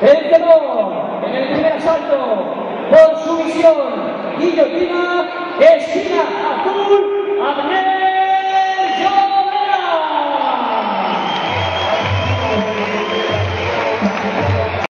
Vencedor en el primer asalto por su misión. Guillotina, esquina azul.